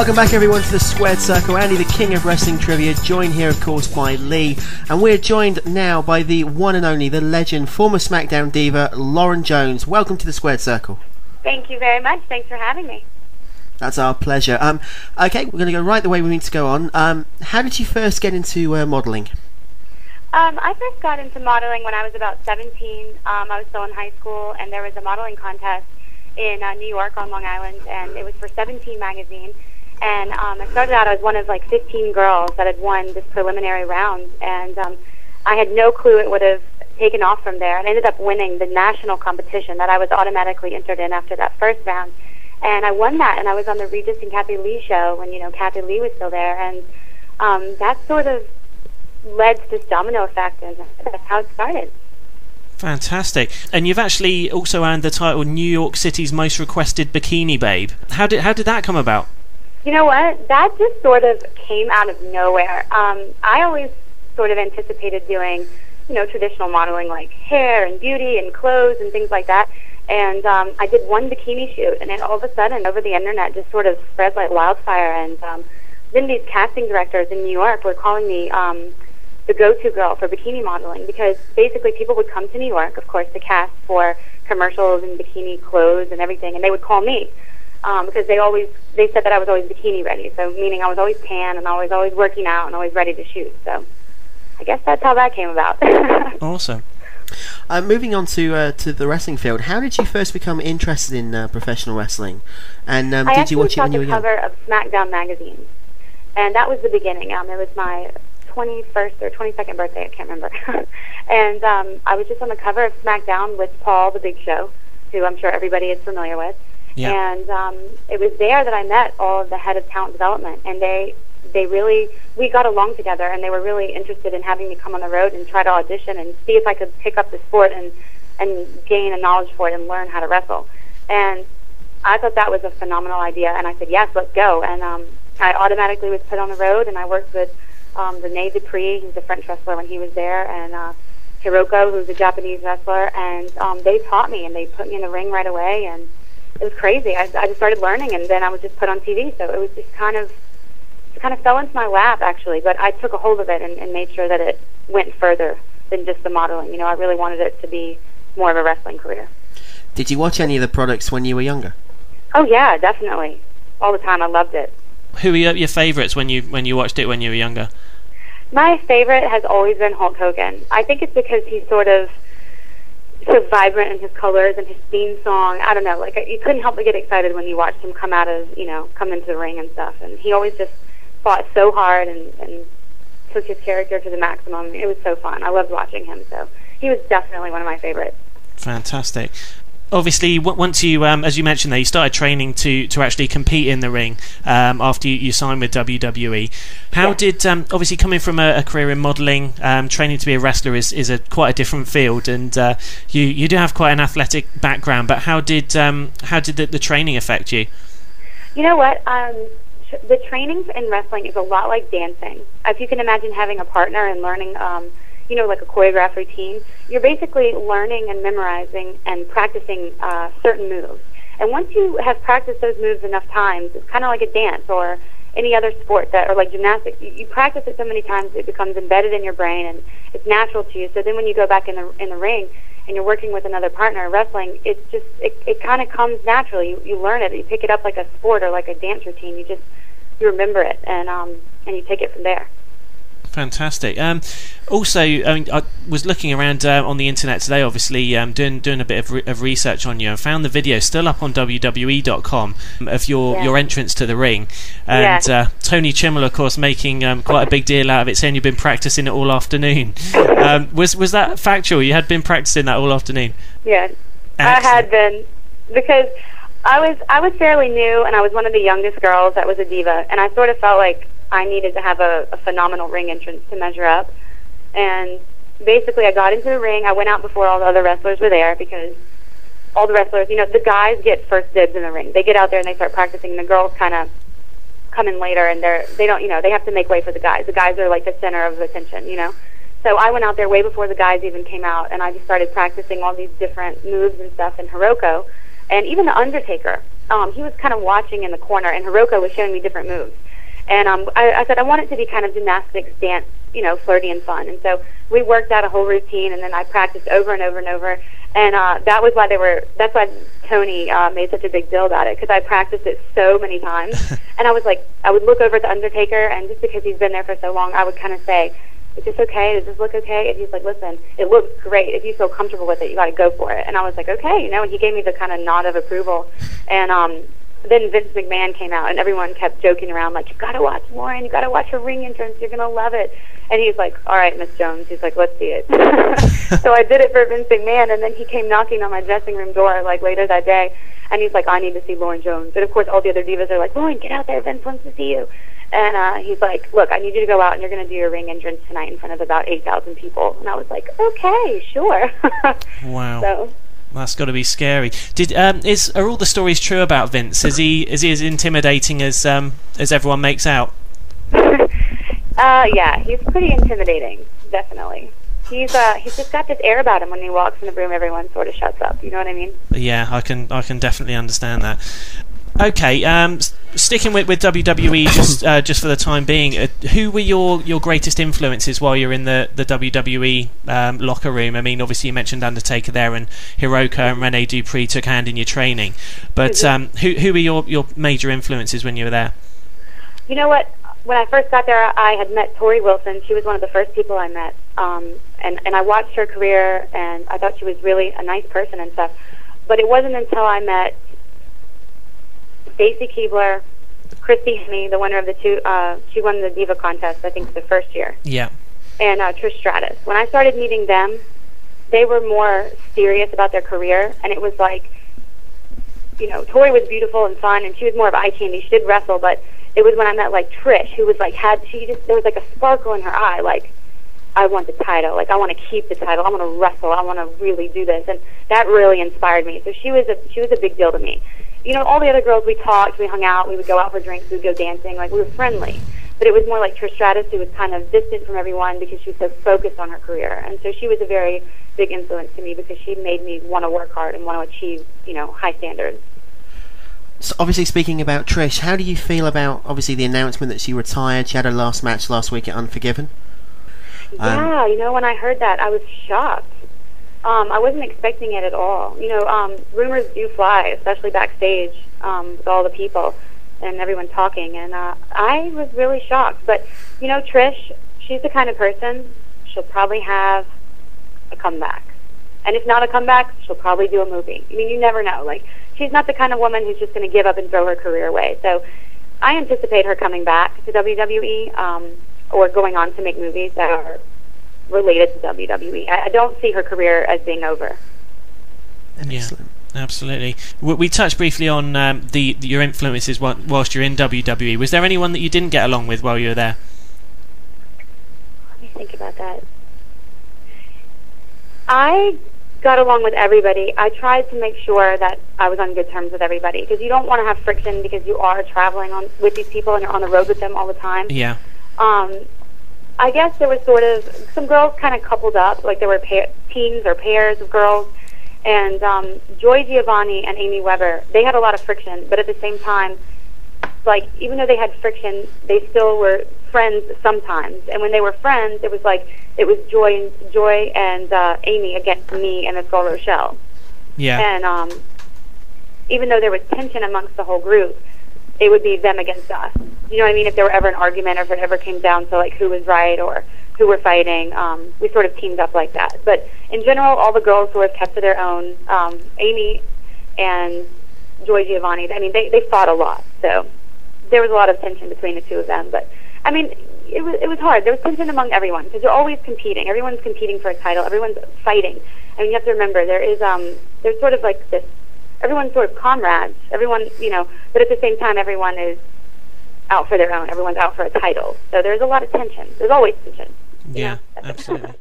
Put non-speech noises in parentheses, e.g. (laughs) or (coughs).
Welcome back, everyone, to the Squared Circle. Andy, the king of wrestling trivia, joined here, of course, by Lee. And we're joined now by the one and only, the legend, former SmackDown diva, Lauren Jones. Welcome to the Squared Circle. Thank you very much. Thanks for having me. That's our pleasure. Um, okay, we're going to go right the way we need to go on. Um, how did you first get into uh, modelling? Um, I first got into modeling when I was about 17. Um, I was still in high school, and there was a modeling contest in uh, New York on Long Island, and it was for 17 magazine. And um, I started out, I was one of like 15 girls that had won this preliminary round, and um, I had no clue it would have taken off from there. And I ended up winning the national competition that I was automatically entered in after that first round. And I won that, and I was on the Regis and Kathie Lee show when, you know, Kathie Lee was still there. And um, that sort of led to this domino effect, and that's how it started. Fantastic. And you've actually also earned the title New York City's most requested bikini babe. How did how did that come about? You know what? That just sort of came out of nowhere. Um, I always sort of anticipated doing, you know, traditional modeling like hair and beauty and clothes and things like that. And um, I did one bikini shoot, and then all of a sudden, over the internet, just sort of spread like wildfire. And um, then these casting directors in New York were calling me um, the go-to girl for bikini modeling because basically people would come to New York, of course, to cast for commercials and bikini clothes and everything, and they would call me um, because they always they said that I was always bikini ready. So meaning I was always tan and always always working out and always ready to shoot. So I guess that's how that came about. (laughs) awesome. Uh, moving on to uh, to the wrestling field, how did you first become interested in uh, professional wrestling? And um, did you watch it when you were young? I actually saw the cover of SmackDown magazine, and that was the beginning. Um, it was my 21st or 22nd birthday, I can't remember. (laughs) and um, I was just on the cover of SmackDown with Paul, the Big Show, who I'm sure everybody is familiar with. Yeah. And um, it was there that I met all of the head of talent development, and they they really we got along together, and they were really interested in having me come on the road and try to audition and see if I could pick up the sport and and gain a knowledge for it and learn how to wrestle. And I thought that was a phenomenal idea, and I said yes, let's go. And um, I automatically was put on the road, and I worked with um, Rene Dupree, who's a French wrestler when he was there, and uh, Hiroko, who's a Japanese wrestler, and um, they taught me and they put me in the ring right away, and it was crazy. I, I just started learning, and then I was just put on TV, so it was just kind of it kind of fell into my lap actually. But I took a hold of it and, and made sure that it went further than just the modeling. You know, I really wanted it to be more of a wrestling career. Did you watch any of the products when you were younger? Oh yeah, definitely, all the time. I loved it. Who were your favourites when you when you watched it when you were younger? My favorite has always been Hulk Hogan. I think it's because he's sort of so vibrant in his colors and his theme song. I don't know, like you couldn't help but get excited when you watched him come out of, you know, come into the ring and stuff. And he always just fought so hard and, and took his character to the maximum. It was so fun. I loved watching him. So he was definitely one of my favorites. Fantastic obviously once you um, as you mentioned there you started training to to actually compete in the ring um, after you, you, signed with WWE how yeah. did um, obviously coming from a, a career in modeling um, training to be a wrestler is, is a quite a different field and uh, you you do have quite an athletic background but how did um, how did the, the, training affect you? You know what? Um, the training in wrestling is a lot like dancing. If you can imagine having a partner and learning you know, like a choreographed routine, you're basically learning and memorizing and practicing uh, certain moves. And once you have practiced those moves enough times, it's kind of like a dance or any other sport that, or like gymnastics. You, you practice it so many times, it becomes embedded in your brain and it's natural to you. So then when you go back in the in the ring and you're working with another partner wrestling, it's just it, it kind of comes naturally. You, you learn it. You pick it up like a sport or like a dance routine. You just you remember it and um and you take it from there. Fantastic. Um, also, I, mean, I was looking around uh, on the internet today, obviously um, doing doing a bit of, re- of, research on you, and found the video still up on WWE.com of your, yeah. your entrance to the ring, and yeah. uh, Tony Chimel, of course, making um, quite a big deal out of it, saying you've been practicing it all afternoon. (laughs) Um, was was that factual? You had been practicing that all afternoon. Yeah, I had been because I was I was fairly new, and I was one of the youngest girls that was a diva, and I sort of felt like I needed to have a, a phenomenal ring entrance to measure up. And basically, I got into the ring. I went out before all the other wrestlers were there because all the wrestlers, you know, the guys get first dibs in the ring. They get out there and they start practicing. And the girls kind of come in later, and they're they don't, you know, they have to make way for the guys. The guys are like the center of attention, you know. So I went out there way before the guys even came out, and I just started practicing all these different moves and stuff in Hiroko, and even the Undertaker um, he was kind of watching in the corner, and Hiroko was showing me different moves. And um, I, I said I want it to be kind of gymnastics, dance, you know, flirty and fun. And so we worked out a whole routine, and then I practiced over and over and over. And uh, that was why they were. That's why Tony uh, made such a big deal about it because I practiced it so many times. (laughs) and I was like, I would look over at the Undertaker, and just because he's been there for so long, I would kind of say, "Is this okay? Does this look okay?" And he's like, "Listen, it looks great. If you feel comfortable with it, you got to go for it." And I was like, "Okay," you know. And he gave me the kind of nod of approval. And um, then Vince McMahon came out, and everyone kept joking around like, "You got to watch Lauren. You got to watch her ring entrance. You're gonna love it." And he's like, "All right, Miss Jones." He's like, "Let's see it." (laughs) so I did it for Vince McMahon, and then he came knocking on my dressing room door like later that day, and he's like, "I need to see Lauren Jones." And of course, all the other divas are like, "Lauren, get out there. Vince wants to see you." And uh, he's like, "Look, I need you to go out, and you're going to do your ring entrance tonight in front of about eight thousand people." And I was like, "Okay, sure." (laughs) wow. So that's got to be scary. Did um, is are all the stories true about Vince? Is he is he as intimidating as um, as everyone makes out? (laughs) uh, yeah, he's pretty intimidating, definitely. He's uh, he's just got this air about him when he walks in the room. Everyone sort of shuts up. You know what I mean? Yeah, I can I can definitely understand that. Okay, um, sticking with, with WWE (coughs) just uh, just for the time being, uh, who were your, your greatest influences while you're in the the WWE um, locker room? I mean, obviously you mentioned Undertaker there, and Hiroko and Rene Dupree took hand in your training, but um, who who were your, your major influences when you were there? You know what? When I first got there, I had met Torrie Wilson. She was one of the first people I met, um, and and I watched her career, and I thought she was really a nice person and stuff. But it wasn't until I met Stacy Keibler, Christy Hemme, the winner of the two. Uh, she won the Diva contest, I think, the first year, Yeah, and uh, Trish Stratus. When I started meeting them, they were more serious about their career, and it was like, you know, Torrie was beautiful and fun, and she was more of eye candy. She did wrestle, but it was when I met like Trish, who was like had she just there was like a sparkle in her eye, like I want the title, like I want to keep the title, I want to wrestle, I want to really do this, and that really inspired me. So she was a she was a big deal to me. You know, all the other girls we talked, we hung out, we would go out for drinks, we would go dancing, like we were friendly. But it was more like Trish Stratus, who was kind of distant from everyone because she was so focused on her career, and so she was a very big influence to me because she made me want to work hard and want to achieve, you know, high standards. So obviously, speaking about Trish, how do you feel about obviously the announcement that she retired? She had her last match last week at Unforgiven. Um, Yeah, you know, when I heard that, I was shocked. Um, I wasn't expecting it at all. You know, um, rumors do fly, especially backstage um, with all the people and everyone talking, and uh, I was really shocked. But you know, Trish, she's the kind of person she'll probably have a comeback, and if not a comeback, she'll probably do a movie. I mean, you never know. Like, she's not the kind of woman who's just going to give up and throw her career away. So, I anticipate her coming back to WWE um, or going on to make movies that are related to WWE. I, I don't see her career as being over. Yeah. Absolutely. We, we touched briefly on um, the, the your influences whilst you're in WWE. Was there anyone that you didn't get along with while you were there? Let me think about that. I got along with everybody. I tried to make sure that I was on good terms with everybody because you don't want to have friction because you are traveling on with these people and you're on the road with them all the time. Yeah, Um, I guess there was sort of some girls kind of coupled up, like there were pair, teams or pairs of girls, and um, Joy Giovanni and Amy Weber. They had a lot of friction, but at the same time, like even though they had friction, they still were friends sometimes. And when they were friends, it was like it was Joy and Joy and uh, Amy against me and this girl Rochelle. yeah, And um, even though there was tension amongst the whole group, it would be them against us. You know what I mean? If there were ever an argument, or if it ever came down to like who was right or who were fighting, um, we sort of teamed up like that. But in general, all the girls sort of kept to their own. Um, Amy and Joy Giovanni, I mean, they they fought a lot, so there was a lot of tension between the two of them. But I mean, it was it was hard. There was tension among everyone because they're always competing. Everyone's competing for a title. Everyone's fighting. I mean, you have to remember there is um there's sort of like this. Everyone's sort of comrades. Everyone, you know, but at the same time, everyone is out for their own. Everyone's out for a title. So there's a lot of tension. There's always tension. yeah, know? absolutely.